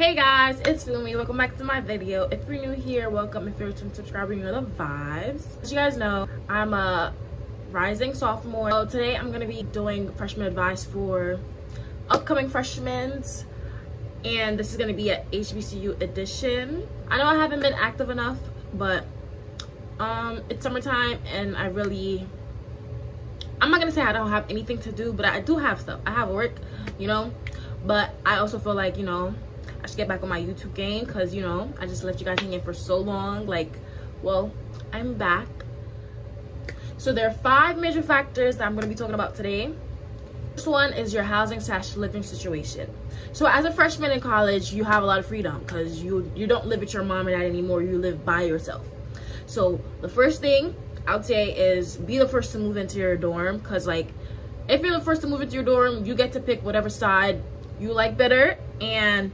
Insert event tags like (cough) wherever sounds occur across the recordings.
Hey guys, it's Funmi. Welcome back to my video. If you're new here, welcome. If you're a subscriber, you know the vibes. As you guys know, I'm a rising sophomore. So today I'm gonna be doing freshman advice for upcoming freshmen. And this is gonna be a HBCU edition. I know I haven't been active enough, but um, it's summertime and I really I'm not gonna say I don't have anything to do, but I do have stuff. I have work, you know, but I also feel like, you know, I should get back on my YouTube game because, you know, I just left you guys hanging for so long. Like, well, I'm back. So there are five major factors that I'm going to be talking about today. First one is your housing slash living situation. So as a freshman in college, you have a lot of freedom because you, you don't live with your mom and dad anymore. You live by yourself. So the first thing I would say is be the first to move into your dorm because like if you're the first to move into your dorm, you get to pick whatever side you like better and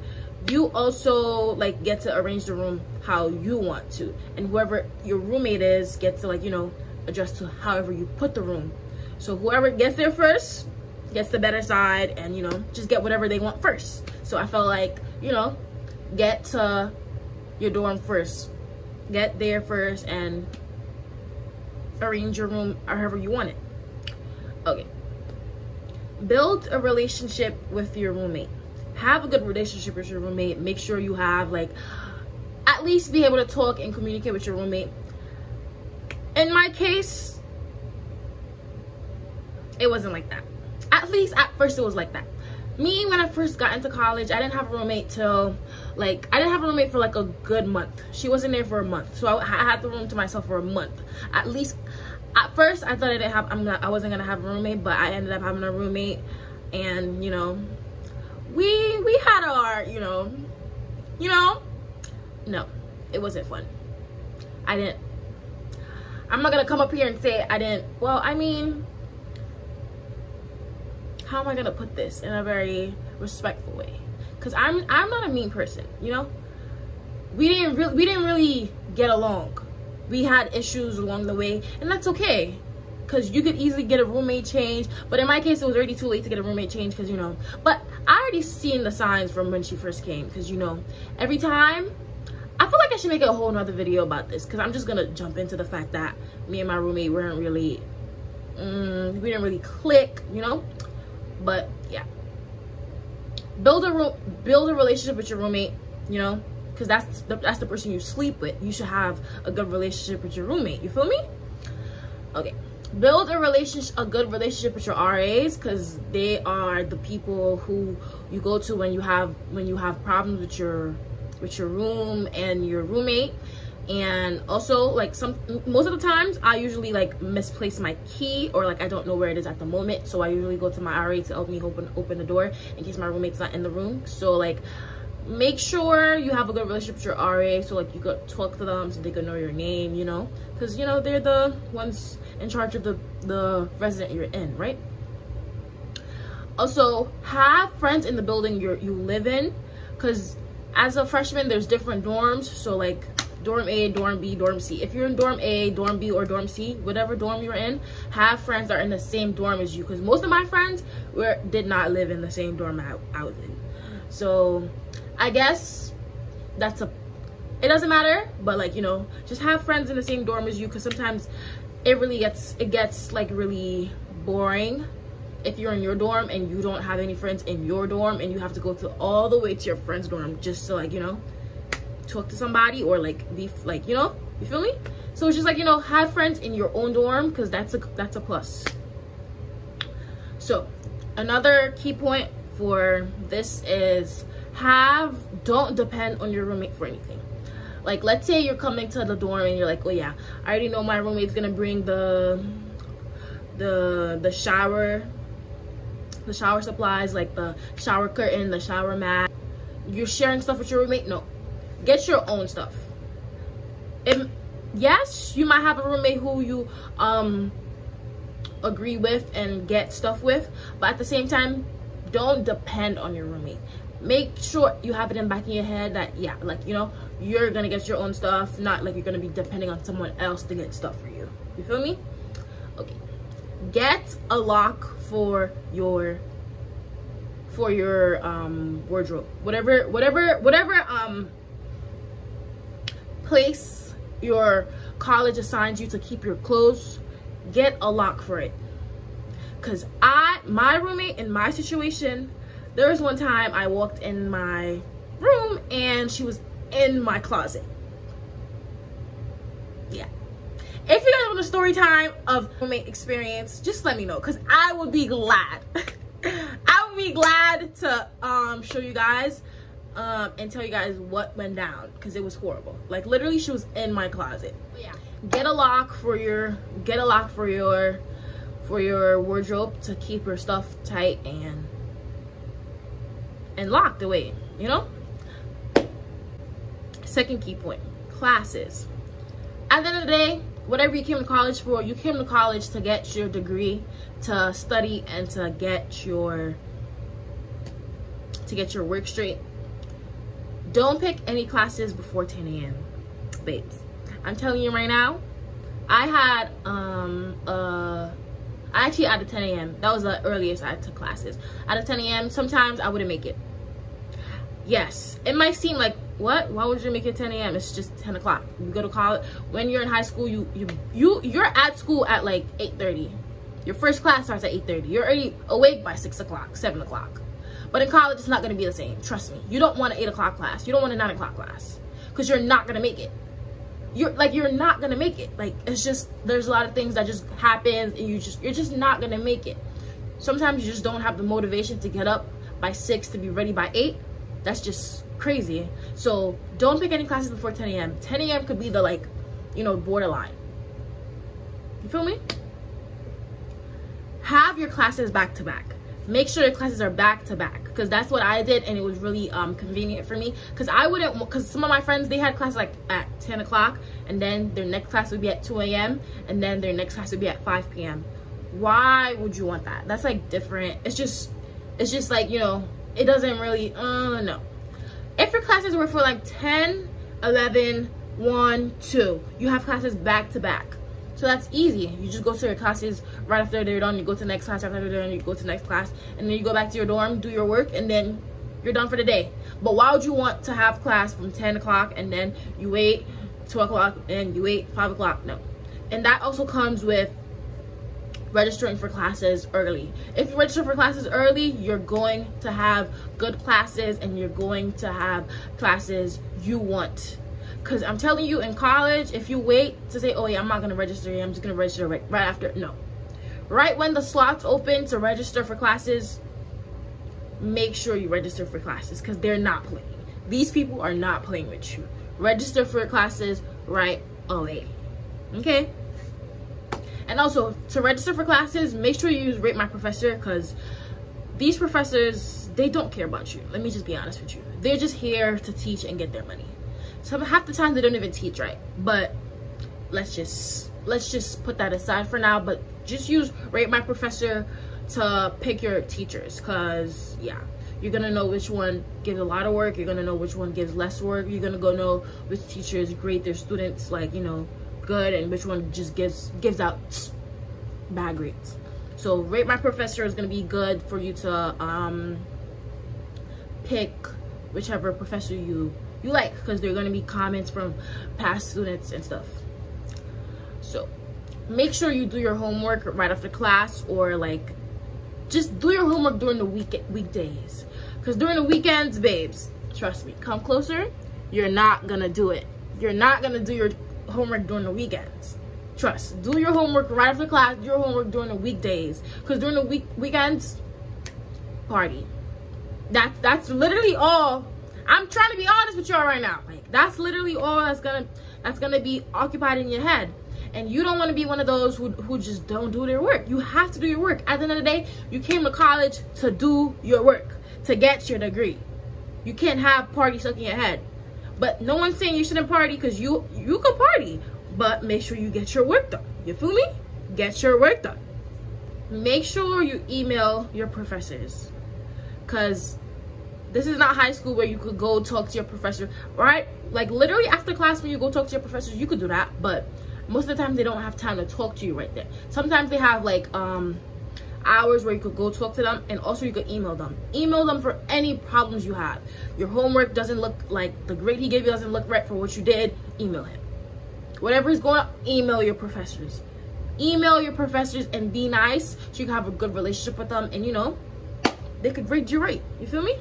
you also like get to arrange the room how you want to. And whoever your roommate is gets to like you know adjust to however you put the room. So whoever gets there first gets the better side and you know just get whatever they want first. So i felt like you know get to your dorm first. Get there first and arrange your room however you want it. Okay. Build a relationship with your roommate have a good relationship with your roommate make sure you have like at least be able to talk and communicate with your roommate. In my case it wasn't like that. At least at first it was like that. Me when i first got into college i didn't have a roommate till like i didn't have a roommate for like a good month. She wasn't there for a month so i, I had the room to myself for a month. At least at first i thought i didn't have i'm not i wasn't gonna have a roommate but i ended up having a roommate and you know we we had our you know you know? No it wasn't fun. I didn't i'm not gonna come up here and say i didn't well i mean how am i gonna put this in a very respectful way? Because i'm i'm not a mean person you know? We didn't really we didn't really get along. We had issues along the way and that's okay because you could easily get a roommate change but in my case it was already too late to get a roommate change because you know but i already seen the signs from when she first came because you know every time i feel like i should make a whole nother video about this because i'm just gonna jump into the fact that me and my roommate weren't really mm, we didn't really click you know? But yeah. Build a room build a relationship with your roommate you know because that's the, that's the person you sleep with. You should have a good relationship with your roommate you feel me? Okay build a relationship a good relationship with your RAs because they are the people who you go to when you have when you have problems with your with your room and your roommate. And also like some most of the times i usually like misplace my key or like i don't know where it is at the moment. So i usually go to my RA to help me open open the door in case my roommate's not in the room. So like make sure you have a good relationship with your RA so like you could talk to them so they can know your name, you know, because you know they're the ones in charge of the the resident you're in, right? Also, have friends in the building you you live in, because as a freshman there's different dorms, so like dorm A, dorm B, dorm C. If you're in dorm A, dorm B, or dorm C, whatever dorm you're in, have friends that are in the same dorm as you. Because most of my friends were did not live in the same dorm I, I was in. So I guess that's a it doesn't matter but like you know just have friends in the same dorm as you because sometimes it really gets it gets like really boring if you're in your dorm and you don't have any friends in your dorm and you have to go to all the way to your friend's dorm just to like you know talk to somebody or like be like you know you feel me? So it's just like you know have friends in your own dorm because that's a that's a plus. So another key point for this is have don't depend on your roommate for anything. Like let's say you're coming to the dorm and you're like oh yeah i already know my roommate's gonna bring the the the shower the shower supplies like the shower curtain the shower mat. You're sharing stuff with your roommate? No. Get your own stuff. If, yes you might have a roommate who you um agree with and get stuff with but at the same time don't depend on your roommate make sure you have it in back of your head that yeah like you know you're gonna get your own stuff not like you're gonna be depending on someone else to get stuff for you you feel me okay get a lock for your for your um, wardrobe. Whatever, whatever, whatever um, place your college assigns you to keep your clothes, get a lock for it. Cause I, my roommate in my situation, there was one time I walked in my room and she was in my closet. Yeah. If you guys want a story time of roommate experience, just let me know because I would be glad. (laughs) I would be glad to um, show you guys um, and tell you guys what went down because it was horrible. Like literally she was in my closet. Yeah. Get a lock for your get a lock for your for your wardrobe to keep your stuff tight and and locked away, you know? Second key point, classes. At the end of the day, whatever you came to college for, you came to college to get your degree, to study and to get your to get your work straight. Don't pick any classes before 10 a.m. Babes. I'm telling you right now, I had um uh I actually at 10 a.m. That was the earliest I took classes. At 10 a.m. sometimes I wouldn't make it. Yes, it might seem like what? Why would you make it 10 a.m it's just 10 o'clock. You go to college. When you're in high school you you you you're at school at like 8 30 your first class starts at 8 30 you're already awake by 6 o'clock 7 o'clock. But in college it's not going to be the same. Trust me. You don't want an 8 o'clock class. You don't want a 9 o'clock class. Because you're not going to make it. You're like you're not gonna make it. Like it's just there's a lot of things that just happens and you just you're just not gonna make it. Sometimes you just don't have the motivation to get up by six to be ready by eight that's just crazy. So don't pick any classes before 10 a.m. 10 a.m. could be the like, you know, borderline. You feel me? Have your classes back to back. Make sure your classes are back to back because that's what I did and it was really um, convenient for me because I wouldn't because some of my friends they had class like at 10 o'clock and then their next class would be at 2 a.m. and then their next class would be at 5 p.m. Why would you want that? That's like different. It's just it's just like you know it doesn't really uh no. If your classes were for like 10 11 1 2 you have classes back to back. So that's easy. You just go to your classes right after they're done. You go to the next class after they're done. You go to the next class and then you go back to your dorm do your work and then you're done for the day. But why would you want to have class from 10 o'clock and then you wait 2 o'clock and you wait 5 o'clock? No. And that also comes with registering for classes early. If you register for classes early, you're going to have good classes and you're going to have classes you want. Because I'm telling you, in college, if you wait to say, oh yeah, I'm not going to register, I'm just going to register right, right after, no. Right when the slots open to register for classes, make sure you register for classes because they're not playing. These people are not playing with you. Register for classes right away. Okay? And also, to register for classes, make sure you use Rate My Professor because these professors, they don't care about you. Let me just be honest with you. They're just here to teach and get their money. So half the time they don't even teach right. But let's just let's just put that aside for now. But just use Rate My Professor to pick your teachers because yeah you're gonna know which one gives a lot of work you're gonna know which one gives less work you're gonna go know which teachers grade their students like you know good and which one just gives gives out bad grades. So rate my professor is going to be good for you to um pick whichever professor you you like because they're going to be comments from past students and stuff. So make sure you do your homework right after class or like just do your homework during the week weekdays. Because during the weekends babes trust me come closer you're not gonna do it. You're not gonna do your homework during the weekends. Trust. Do your homework right after class. Do your homework during the weekdays. Because during the week weekends, party. That's that's literally all. I'm trying to be honest with y'all right now. Like that's literally all that's gonna that's gonna be occupied in your head. And you don't want to be one of those who, who just don't do their work. You have to do your work. At the end of the day, you came to college to do your work, to get your degree. You can't have party stuck in your head. But no one's saying you shouldn't party because you you can party, but make sure you get your work done. You feel me? Get your work done. Make sure you email your professors, cause this is not high school where you could go talk to your professor, right? Like literally after class when you go talk to your professors, you could do that, but most of the time they don't have time to talk to you right there. Sometimes they have like um hours where you could go talk to them and also you could email them. Email them for any problems you have. Your homework doesn't look like the grade he gave you doesn't look right for what you did. Email him. Whatever is going on email your professors. Email your professors and be nice so you can have a good relationship with them and you know they could grade you right. You feel me?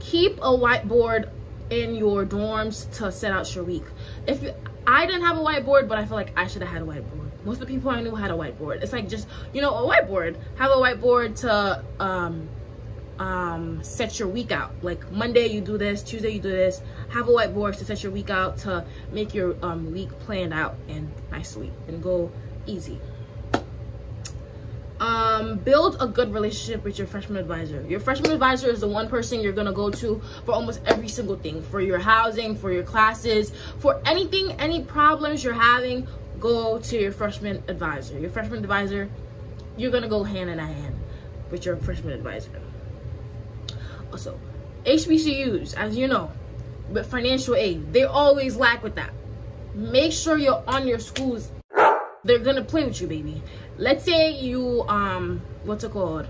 Keep a whiteboard in your dorms to set out your week. If you, i didn't have a whiteboard but i feel like i should have had a whiteboard most of the people i knew had a whiteboard. It's like just you know a whiteboard. Have a whiteboard to um um set your week out. Like monday you do this tuesday you do this. Have a whiteboard to set your week out to make your um week planned out and nicely and go easy. Um build a good relationship with your freshman advisor. Your freshman advisor is the one person you're gonna go to for almost every single thing. For your housing for your classes for anything any problems you're having go to your freshman advisor your freshman advisor you're gonna go hand in hand with your freshman advisor also, HBCUs, as you know, with financial aid, they always lack with that. Make sure you're on your schools. They're gonna play with you, baby. Let's say you um, what's it called?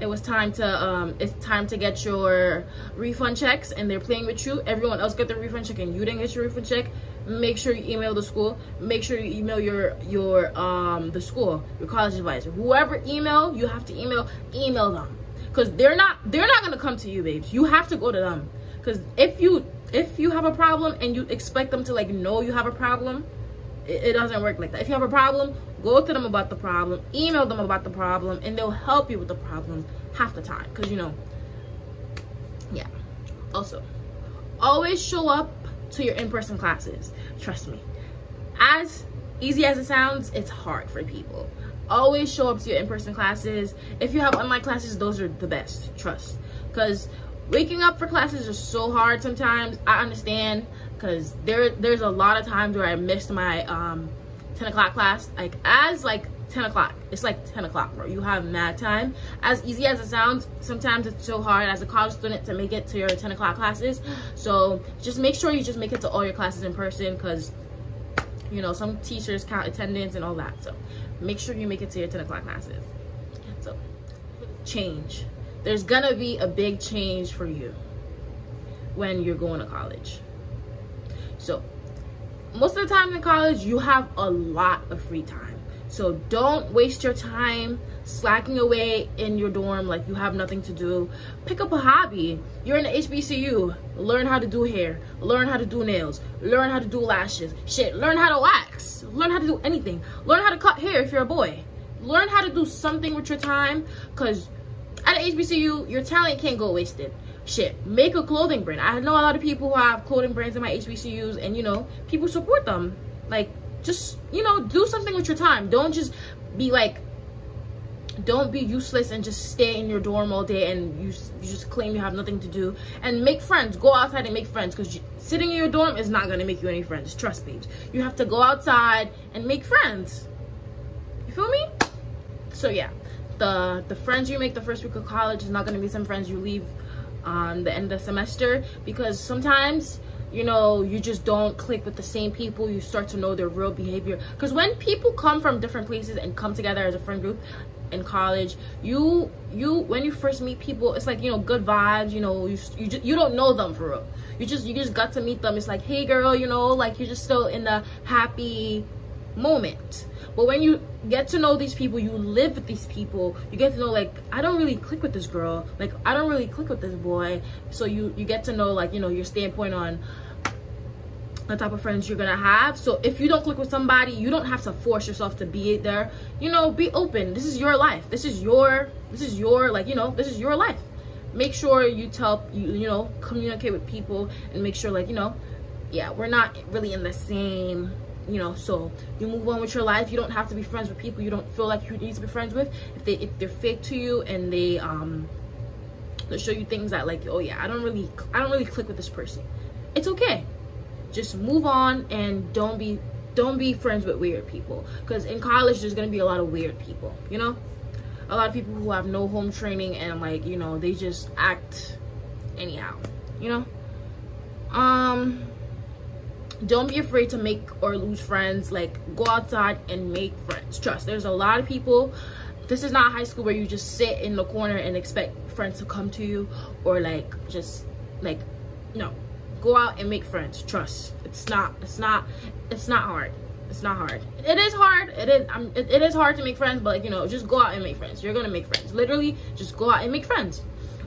It was time to um, it's time to get your refund checks, and they're playing with you. Everyone else got the refund check, and you didn't get your refund check. Make sure you email the school. Make sure you email your your um the school, your college advisor, whoever email you have to email. Email them because they're not they're not gonna come to you babes you have to go to them because if you if you have a problem and you expect them to like know you have a problem it, it, doesn't work like that. If you have a problem go to them about the problem email them about the problem and they'll help you with the problem half the time. Because you know yeah. Also always show up to your in-person classes. Trust me. As easy as it sounds it's hard for people. Always show up to your in-person classes. If you have online classes those are the best. Trust. Because waking up for classes is so hard sometimes. I understand because there there's a lot of times where i missed my um 10 o'clock class. Like as like 10 o'clock. It's like 10 o'clock bro. You have mad time. As easy as it sounds sometimes it's so hard as a college student to make it to your 10 o'clock classes. So just make sure you just make it to all your classes in person because you know some teachers count attendance and all that. So make sure you make it to your 10 o'clock classes. So change. There's gonna be a big change for you when you're going to college so most of the time in college you have a lot of free time so don't waste your time slacking away in your dorm like you have nothing to do. Pick up a hobby. You're in the HBCU. Learn how to do hair. Learn how to do nails. Learn how to do lashes. Shit, learn how to wax. Learn how to do anything. Learn how to cut hair if you're a boy. Learn how to do something with your time because at a HBCU, your talent can't go wasted. Shit, make a clothing brand. I know a lot of people who have clothing brands in my HBCUs and, you know, people support them. Like, just you know do something with your time. Don't just be like don't be useless and just stay in your dorm all day and you, you just claim you have nothing to do. And make friends. Go outside and make friends because sitting in your dorm is not going to make you any friends. Trust me. You have to go outside and make friends. You feel me? So yeah. The the friends you make the first week of college is not going to be some friends you leave on the end of the semester because sometimes you know you just don't click with the same people. You start to know their real behavior. Because when people come from different places and come together as a friend group in college you you when you first meet people it's like you know good vibes you know you you, just, you don't know them for real. You just you just got to meet them. It's like hey girl you know like you're just still in the happy moment. But when you get to know these people you live with these people you get to know like i don't really click with this girl. Like i don't really click with this boy. So you you get to know like you know your standpoint on the type of friends you're gonna have. So if you don't click with somebody you don't have to force yourself to be there. You know be open. This is your life. This is your this is your like you know this is your life. Make sure you tell you you know communicate with people and make sure like you know yeah we're not really in the same you know so you move on with your life. You don't have to be friends with people you don't feel like you need to be friends with. If they if they're fake to you and they um they show you things that like oh yeah i don't really i don't really click with this person. It's okay. Just move on and don't be don't be friends with weird people. Because in college there's gonna be a lot of weird people you know? A lot of people who have no home training and like you know they just act anyhow you know? Um don't be afraid to make or lose friends. Like go outside and make friends. Trust there's a lot of people this is not high school where you just sit in the corner and expect friends to come to you or like just like no. Go out and make friends. Trust. It's not it's not it's not hard. It's not hard. It is hard. It is I'm, it, it is hard to make friends but like you know just go out and make friends. You're gonna make friends. Literally just go out and make friends.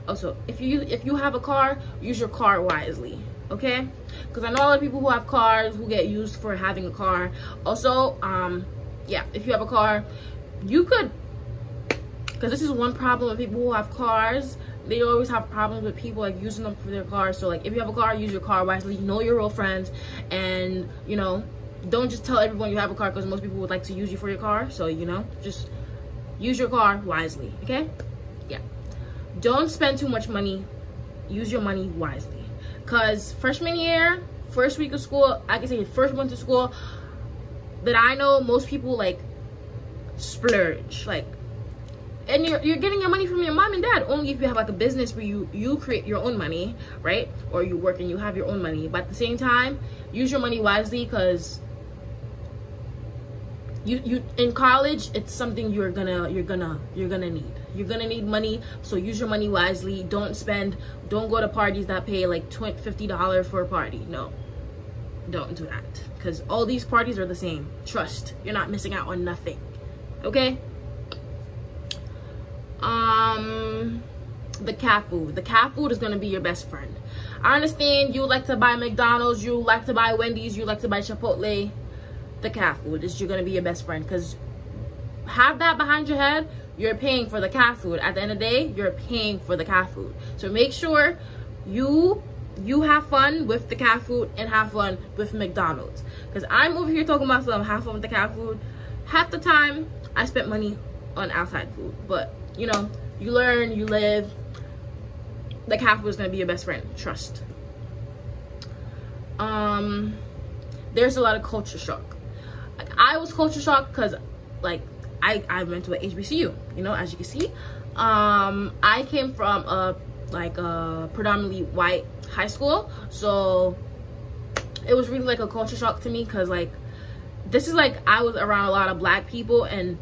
Also if you if you have a car use your car wisely okay? Because i know a lot of people who have cars who get used for having a car. Also um yeah if you have a car you could because this is one problem with people who have cars. They always have problems with people like using them for their cars so like if you have a car use your car wisely. Know your real friends. And you know don't just tell everyone you have a car because most people would like to use you for your car. So you know just use your car wisely okay? Yeah. Don't spend too much money. Use your money wisely because freshman year first week of school i can say first month of school that i know most people like splurge. Like and you're, you're getting your money from your mom and dad only if you have like a business where you you create your own money right? Or you work and you have your own money. But at the same time use your money wisely because you you in college it's something you're gonna you're gonna you're gonna need you're gonna need money so use your money wisely. Don't spend don't go to parties that pay like 20 50 dollars for a party. No. Don't do that because all these parties are the same. Trust. You're not missing out on nothing. Okay? Um the caf food. The caf food is to be your best friend. I understand you like to buy mcdonald's you like to buy wendy's you like to buy chipotle. The caf food is you're to be your best friend because have that behind your head you're paying for the caf food at the end of the day you're paying for the caf food so make sure you you have fun with the caf food and have fun with mcdonald's because i'm over here talking about some have fun with the caf food half the time i spent money on outside food but you know, you learn, you live. The Catholic is gonna be your best friend. Trust. Um, there's a lot of culture shock. I was culture shocked because, like, I I went to a HBCU. You know, as you can see, um, I came from a like a predominantly white high school, so it was really like a culture shock to me because like this is like I was around a lot of black people and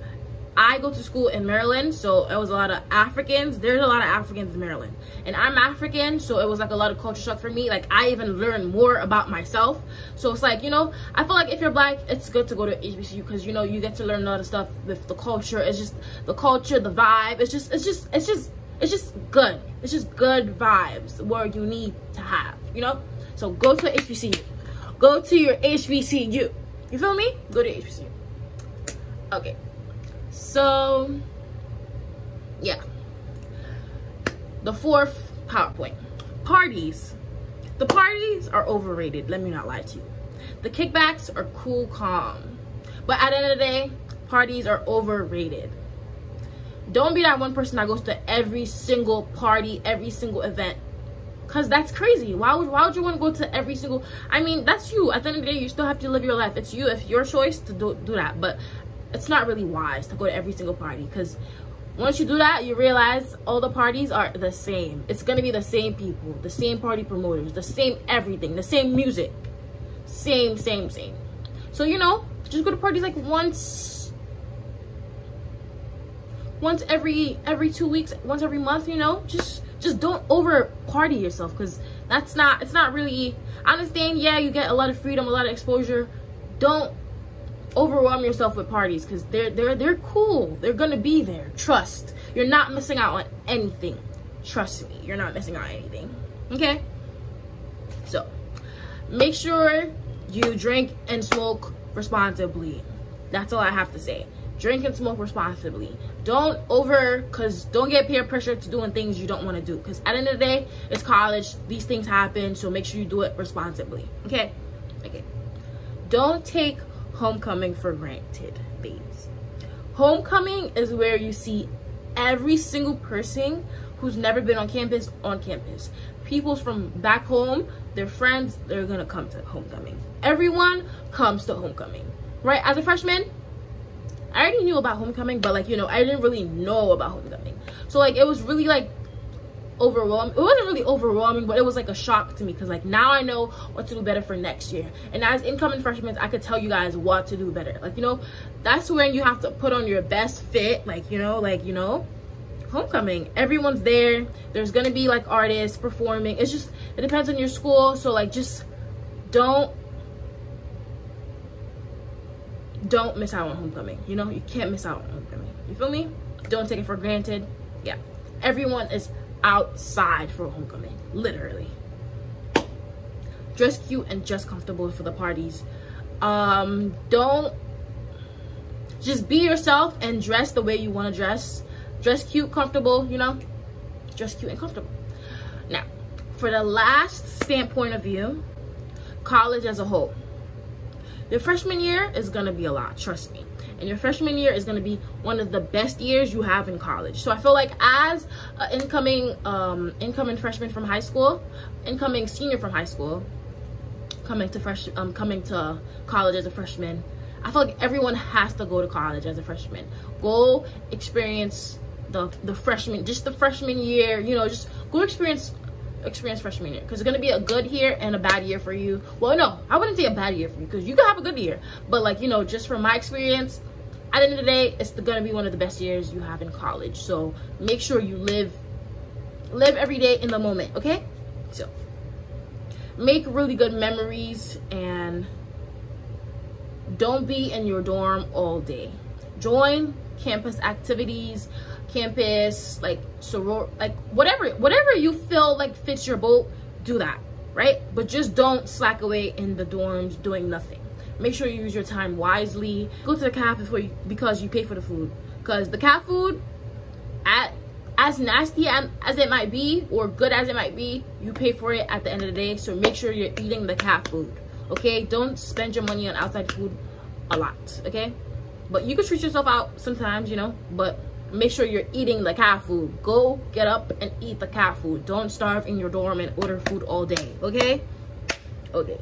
I go to school in Maryland, so it was a lot of Africans. There's a lot of Africans in Maryland. And I'm African, so it was like a lot of culture shock for me. Like I even learned more about myself. So it's like, you know, I feel like if you're black, it's good to go to HBCU because you know you get to learn a lot of stuff with the culture. It's just the culture, the vibe. It's just it's just it's just it's just good. It's just good vibes where you need to have, you know? So go to HBCU. Go to your HBCU. You feel me? Go to HBCU. Okay so yeah. The fourth powerpoint. Parties. The parties are overrated let me not lie to you. The kickbacks are cool calm. But at the end of the day parties are overrated. Don't be that one person that goes to every single party every single event. Because that's crazy. Why would why would you want to go to every single i mean that's you. At the end of the day you still have to live your life. It's you. It's your choice to do, do that. But it's not really wise to go to every single party because once you do that you realize all the parties are the same. It's gonna be the same people the same party promoters the same everything the same music. Same same same. So you know just go to parties like once once every every two weeks once every month you know? Just just don't over party yourself because that's not it's not really I understand yeah you get a lot of freedom a lot of exposure. Don't overwhelm yourself with parties because they're they're they're cool. They're gonna be there. Trust. You're not missing out on anything. Trust me, you're not missing out on anything. Okay? So make sure you drink and smoke responsibly. That's all I have to say. Drink and smoke responsibly. Don't over cause don't get peer pressure to doing things you don't want to do. Cause at the end of the day, it's college. These things happen, so make sure you do it responsibly. Okay? Okay. Don't take homecoming for granted, babes. Homecoming is where you see every single person who's never been on campus on campus. People from back home, their friends, they're gonna come to homecoming. Everyone comes to homecoming, right? As a freshman, I already knew about homecoming, but like, you know, I didn't really know about homecoming. So like, it was really like overwhelming. It wasn't really overwhelming, but it was like a shock to me because like now I know what to do better for next year. And as incoming freshmen, I could tell you guys what to do better. Like, you know, that's when you have to put on your best fit. Like, you know, like, you know, homecoming. Everyone's there. There's to be like artists performing. It's just, it depends on your school. So like, just don't don't miss out on homecoming you know you can't miss out on homecoming you feel me don't take it for granted yeah everyone is outside for homecoming literally. Dress cute and just comfortable for the parties. Um don't just be yourself and dress the way you want to dress. Dress cute comfortable you know? Dress cute and comfortable. Now for the last standpoint of view college as a whole. Your freshman year is going to be a lot trust me and your freshman year is going to be one of the best years you have in college. So i feel like as an incoming um incoming freshman from high school incoming senior from high school coming to fresh um coming to college as a freshman i feel like everyone has to go to college as a freshman. Go experience the the freshman just the freshman year you know just go experience experience freshman year. Because it's going to be a good year and a bad year for you. Well no i wouldn't say a bad year for you because you can have a good year. But like you know just from my experience at the end of the day it's going to be one of the best years you have in college. So make sure you live live every day in the moment okay? So make really good memories and don't be in your dorm all day. Join campus activities campus like soror like whatever whatever you feel like fits your boat do that right? But just don't slack away in the dorms doing nothing make sure you use your time wisely. Go to the cafe before you, because you pay for the food. Because the caf food at as nasty as it might be or good as it might be you pay for it at the end of the day. So make sure you're eating the caf food okay? Don't spend your money on outside food a lot okay? But you can treat yourself out sometimes you know? But make sure you're eating the caf food. Go get up and eat the caf food. Don't starve in your dorm and order food all day okay? Okay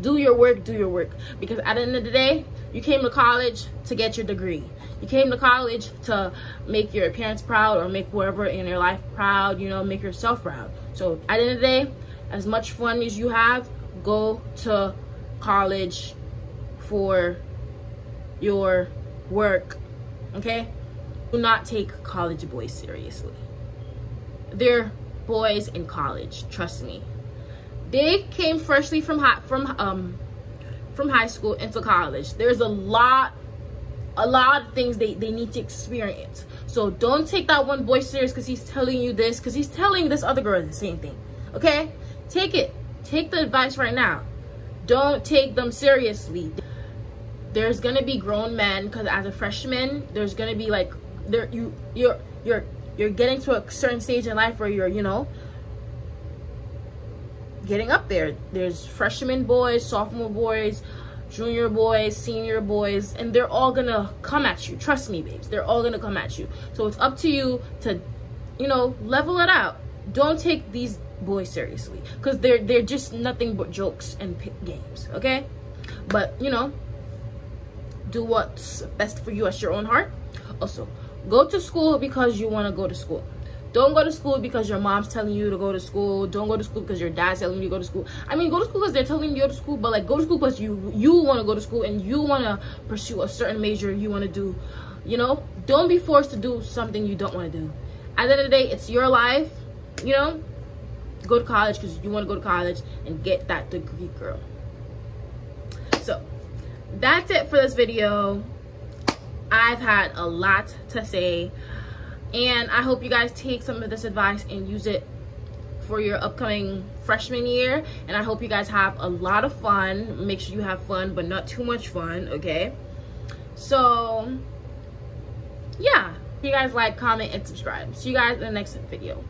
do your work do your work because at the end of the day you came to college to get your degree you came to college to make your parents proud or make whoever in your life proud you know make yourself proud so at the end of the day as much fun as you have go to college for your work okay do not take college boys seriously. They're boys in college, trust me. They came freshly from high, from um from high school into college. There's a lot a lot of things they, they need to experience. So don't take that one boy serious because he's telling you this, because he's telling this other girl the same thing. Okay? Take it. Take the advice right now. Don't take them seriously. There's gonna be grown men because as a freshman, there's gonna be like there you you're you're you're getting to a certain stage in life where you're you know getting up there. There's freshman boys sophomore boys junior boys senior boys and they're all gonna come at you. Trust me babes they're all gonna come at you. So it's up to you to you know level it out. Don't take these boys seriously because they're they're just nothing but jokes and games okay? But you know do what's best for you at your own heart. Also Go to school because you want to go to school. Don't go to school because your mom's telling you to go to school. Don't go to school because your dad's telling you to go to school. I mean, go to school because they're telling you to go to school, but like go to school because you you want to go to school and you want to pursue a certain major you want to do. You know, don't be forced to do something you don't want to do. At the end of the day, it's your life. You know, go to college because you want to go to college and get that degree, girl. So that's it for this video. I've had a lot to say and I hope you guys take some of this advice and use it for your upcoming freshman year. And I hope you guys have a lot of fun. Make sure you have fun but not too much fun okay? So yeah. You guys like comment and subscribe. See you guys in the next video